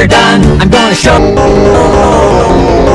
we're done, I'm gonna show.